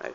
Right